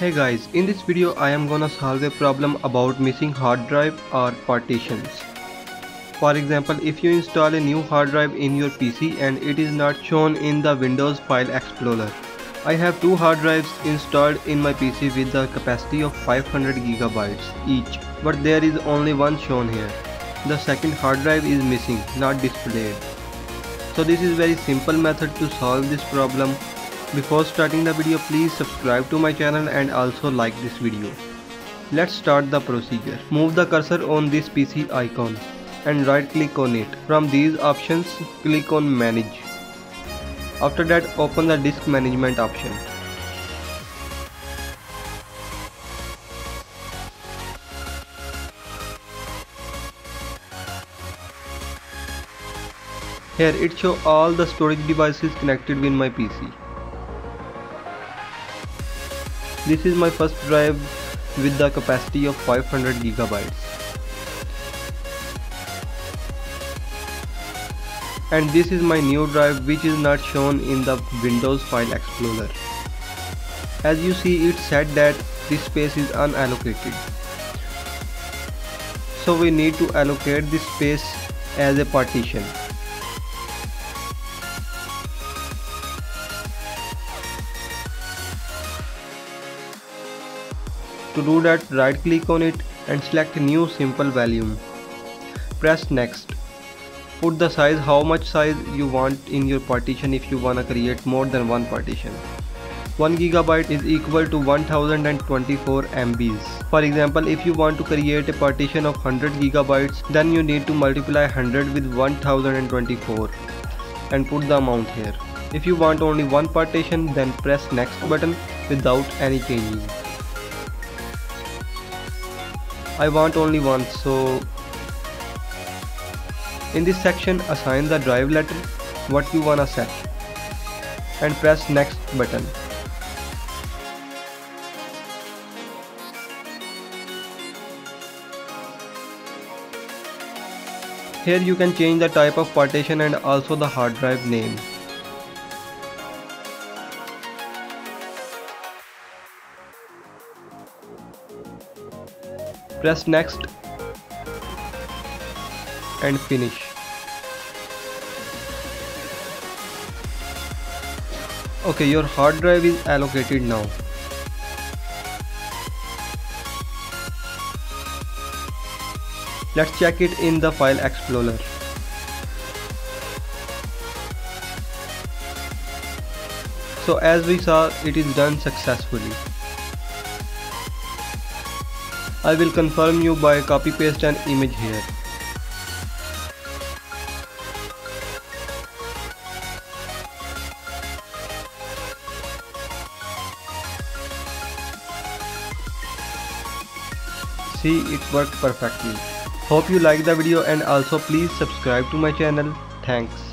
Hey guys, in this video I am gonna solve a problem about missing hard drive or partitions. For example, if you install a new hard drive in your PC and it is not shown in the Windows File Explorer. I have two hard drives installed in my PC with the capacity of 500 gigabytes each, but there is only one shown here. The second hard drive is missing, not displayed. So this is very simple method to solve this problem. Before starting the video please subscribe to my channel and also like this video. Let's start the procedure. Move the cursor on this PC icon and right click on it. From these options click on manage. After that open the disk management option. Here it show all the storage devices connected with my PC. This is my first drive with the capacity of 500 gigabytes. And this is my new drive which is not shown in the Windows File Explorer. As you see it said that this space is unallocated. So we need to allocate this space as a partition. To do that right click on it and select new simple volume. Press next. Put the size how much size you want in your partition if you wanna create more than one partition. 1 gigabyte is equal to 1024 MBs. For example, if you want to create a partition of 100 gigabytes, then you need to multiply 100 with 1024 and put the amount here. If you want only one partition, then press next button without any changing. I want only one so in this section assign the drive letter what you wanna set and press next button. Here you can change the type of partition and also the hard drive name. Press next and finish. Okay your hard drive is allocated now. Let's check it in the file explorer. So as we saw it is done successfully I will confirm you by copy paste an image here. See it worked perfectly. Hope you like the video and also please subscribe to my channel. Thanks.